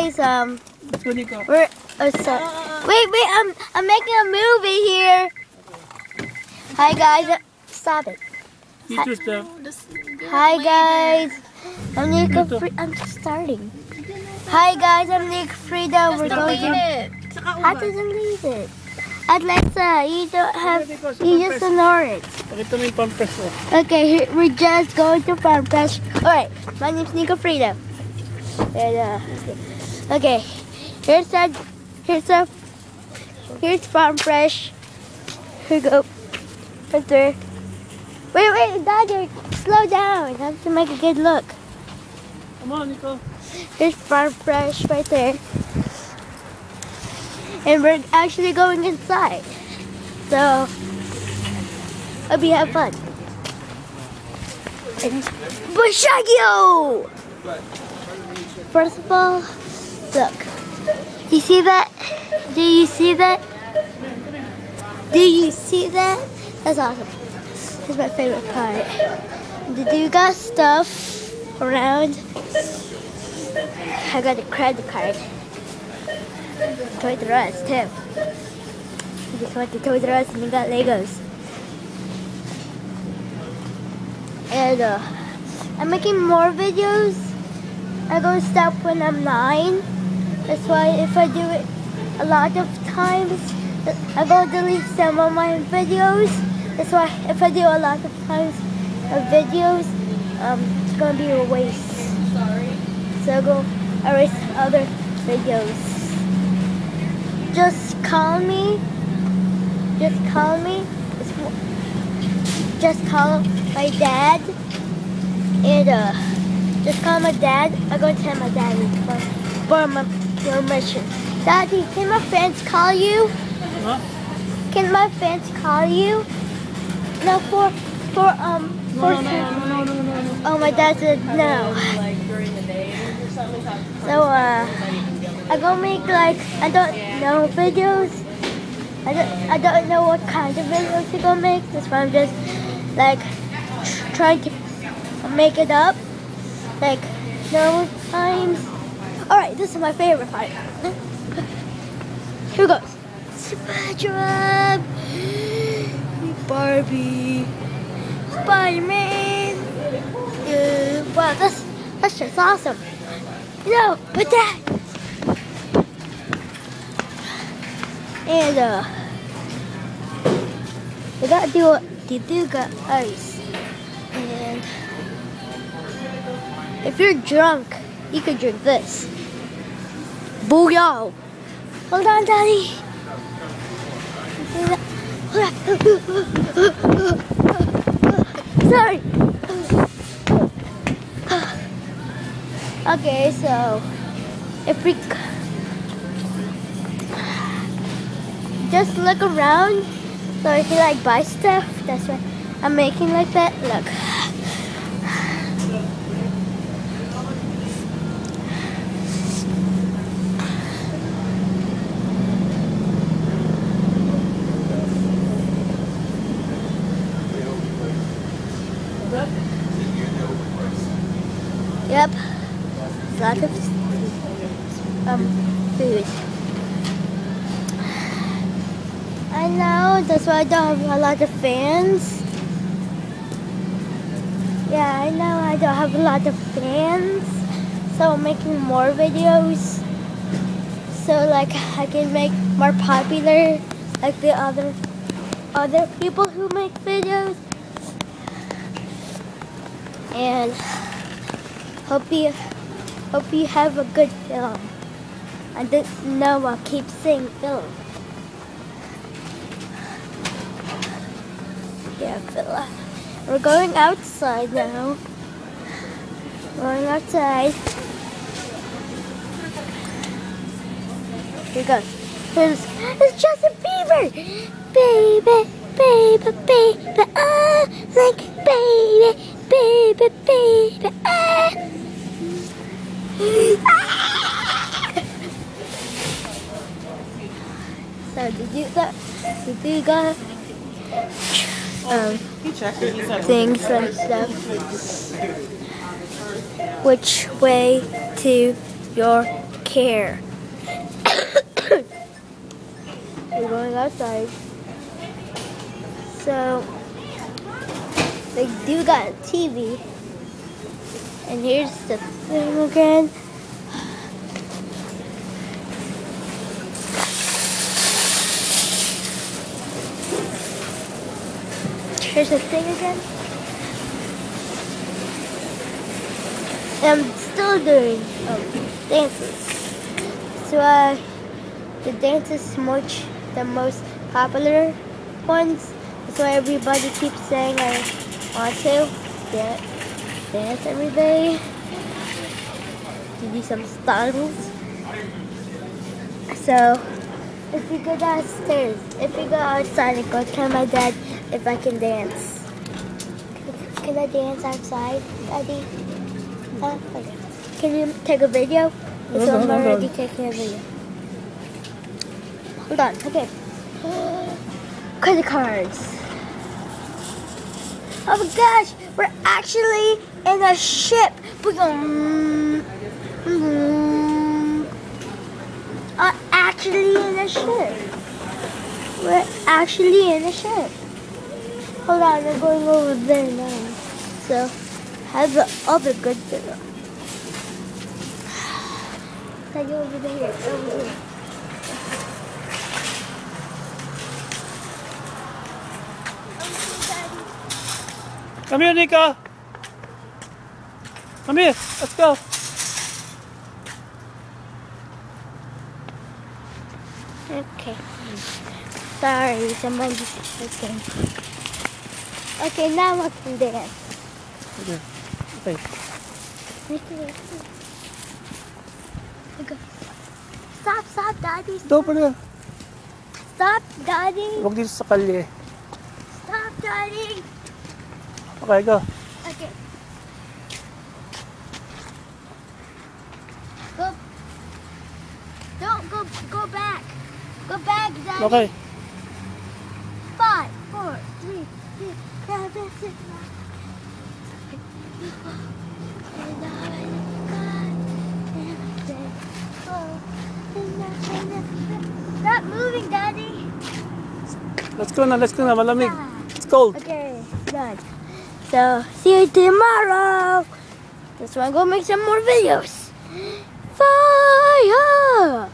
guys, um, Let's go, Niko. we're, uh, so, wait, wait, I'm, I'm making a movie here. Hi guys, uh, stop it. You too, Steph. Hi guys, I'm Niko, Fri- I'm just starting. Hi guys, I'm Nick Frida. We're going to, it. how doesn't leave it? Atlanta, you don't have, you just ignore it. Pakita mo yung pampers. Okay, here, we're just going to Farm Fresh. Alright, my name's Niko Frida. And, uh, okay, here's a, here's a, here's Farm Fresh. Here we go. Right there. Wait, wait, Dodger, slow down. I have to make a good look. Come on, Niko. Here's Farm Fresh right there. And we're actually going inside. So, hope you have fun. And Bushagio! First of all, look. You see that? Do you see that? Do you see that? That's awesome. That's my favorite part. Did you got stuff around? I got a credit card. Toys R Us too. I just went to Toys R and we got Legos. And uh, I'm making more videos. I'm gonna stop when I'm nine. That's why if I do it a lot of times, I go delete some of my videos. That's why if I do a lot of times of videos, um, it's gonna be a waste. So I'll go erase other videos. Just call me. Just call me. Just call my dad. And uh, just call my dad. I'm going to tell my dad for, for my permission. Daddy, can my fans call you? Huh? Can my fans call you? No, for for um for. No, no, no, no. Oh, my dad said no. Like during the day or something. So uh, I gonna make like I don't know videos. I don't I don't know what kind of videos to go make. That's why I'm just like trying to make it up. Like no times. All right, this is my favorite part. Here goes. SpongeBob, Barbie, Spider-Man. Uh, wow, that's that's just awesome. No, but that. And uh, we gotta do a you do got ice. If you're drunk, you could drink this. Booyah! Hold on, Daddy. Sorry. Okay, so if we just look around, so if you like buy stuff, that's why I'm making like that. Look. Yep. Lot of um food. I know, that's why I don't have a lot of fans. Yeah, I know I don't have a lot of fans. So I'm making more videos. So like I can make more popular like the other other people who make videos. And hope you hope you have a good film. I didn't know I'll keep saying film. Yeah, Phila. We're going outside now. Going outside. Here goes. There's, it's Justin Bieber! Baby, baby, baby, ah, like baby, baby, baby, ah. so did you got, you got, um, things and stuff. Which way to your care. We're going outside. So they do got a TV. And here's the thing again. Here's the thing again. I'm still doing um, dances. So uh, the dances much the most popular ones. That's why everybody keeps saying I want to dance, dance every day. To do some styles. So if you go downstairs, if you go outside and go tell my dad if I can dance. Can I dance outside, Daddy? Huh? Okay. Can you take a video? So on, I'm already taking a video. Hold on, okay. Credit cards. Oh my gosh, we're actually in a ship. Boom. Actually in a ship. We're actually in a ship. Hold on, I'm going over there now. So, have the other good you over there? Over here. Come here, Niko. Come here. Let's go. Sorry, somebody okay. Okay, now I can dance. Okay. Okay. Okay. Stop, stop, daddy. Doon pa na. Stop, daddy. Huwag dito sa kalye. Stop, daddy. Okay, go. Okay. Go. Don't go. Go back. Back, daddy. Okay. Five, four, three, two, seven, six, nine. Stop moving, Daddy. Let's go na. Let's go na. Malamig. It's cold. Okay, done. So, see you tomorrow. That's why I'm make some more videos. Fire!